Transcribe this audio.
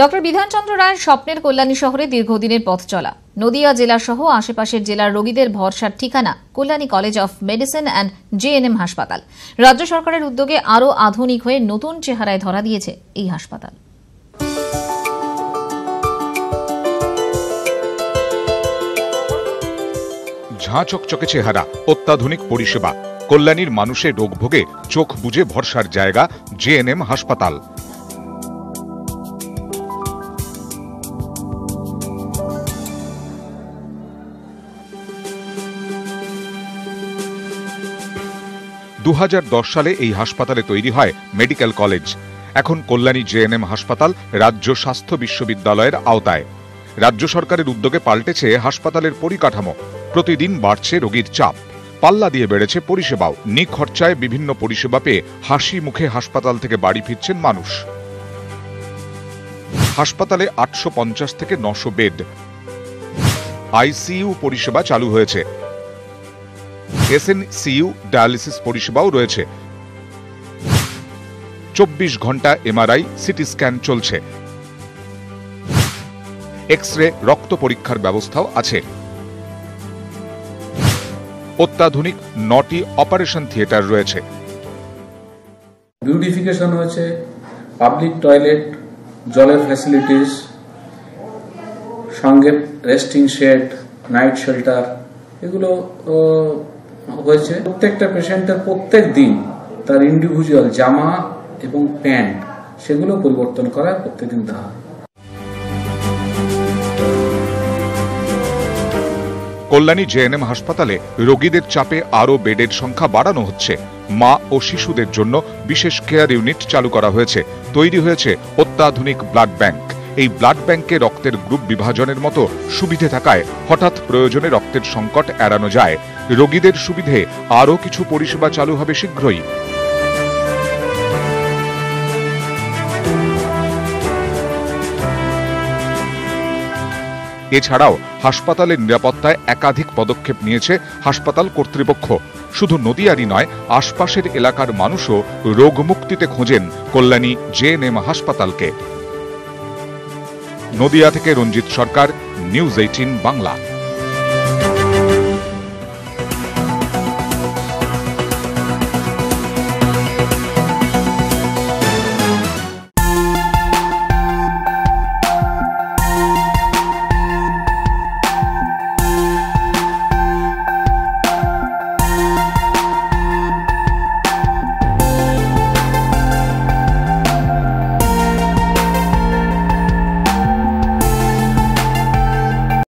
Doctor Bidhanchandra রায়ের স্বপ্নের কল্যাণী শহরে দীর্ঘদিনের পথ চলা। নদিয়া জেলা সহ আশেপাশের জেলার রোগীদের ভরসার ঠিকানা Kalyani college of medicine and JNM হাসপাতাল। রাজ্য সরকারের উদ্যোগে আরও আধুনিক হয়ে নতুন চেহারায় ধরা দিয়েছে এই হাসপাতাল। ঝাঁ চকচকে চেহারা, অত্যাধুনিক পরিষেবা, কল্যাণীর মানুষের রোগভোগে চোখ বুজে ভরসার জায়গা জেএনএম হাসপাতাল। দু হাজার দশ সালে এই হাসপাতালে তৈরি হয় মেডিকেল কলেজ। এখন কল্যাণী জেএনএম হাসপাতাল রাজ্য স্বাস্থ্য বিশ্ববিদ্যালয়ের আওতায়। রাজ্য সরকারের উদ্যোগে পাল্টেছে হাসপাতালের পরিকাঠামো। প্রতিদিন বাড়ছে রোগীর চাপ। পাল্লা দিয়ে বেড়েছে পরিষেবাও। নিখরচায় বিভিন্ন পরিষেবা পেয়ে হাসি মুখে হাসপাতাল থেকে বাড়ি ফিরছেন মানুষ। হাসপাতালে আটশো পঞ্চাশ থেকে নশো বেড। আইসিইউ পরিষেবা চালু হয়েছে। এসএনসিইউ ডায়ালিসিস পরিষেবাও রয়েছে। চব্বিশ ঘণ্টা এমআরআই, সিটি স্ক্যান চলছে। এক্স রে রক্ত পরীক্ষার ব্যবস্থাও আছে। অত্যাধুনিক নটি অপারেশন থিয়েটার রয়েছে। বিউটিফিকেশন হয়েছে, পাবলিক টয়লেট, জলের ফ্যাসিলিটিস, সঙ্গে রেস্টিং শেড, নাইট শেল্টার, এগুলো হয়েছে। প্রত্যেকটা পেশেন্টের প্রত্যেক দিন তার ইন্ডিভিজুয়াল জামা এবং প্যান্ট, সেগুলো পরিবর্তন করা প্রত্যেকদিন দেওয়া হয়। কল্যাণী জেএনএম হাসপাতালে রোগীদের চাপে আরও বেডের সংখ্যা বাড়ানো হচ্ছে। মা ও শিশুদের জন্য বিশেষ কেয়ার ইউনিট চালু করা হয়েছে। তৈরি হয়েছে অত্যাধুনিক ব্লাড ব্যাংক। এই ব্লাড ব্যাংকে রক্তের গ্রুপ বিভাজনের মতো সুবিধে থাকায় হঠাৎ প্রয়োজনে রক্তের সংকট এড়ানো যায়। রোগীদের সুবিধে আরও কিছু পরিষেবা চালু হবে শীঘ্রই। এছাড়াও হাসপাতালের নিরাপত্তায় একাধিক পদক্ষেপ নিয়েছে হাসপাতাল কর্তৃপক্ষ। শুধু নদিয়ারই নয়, আশপাশের এলাকার মানুষও রোগমুক্তিতে খোঁজেন কল্যাণী জেএনএম হাসপাতালকে। নদিয়া থেকে রঞ্জিত সরকার নিউজ এইটিন বাংলা।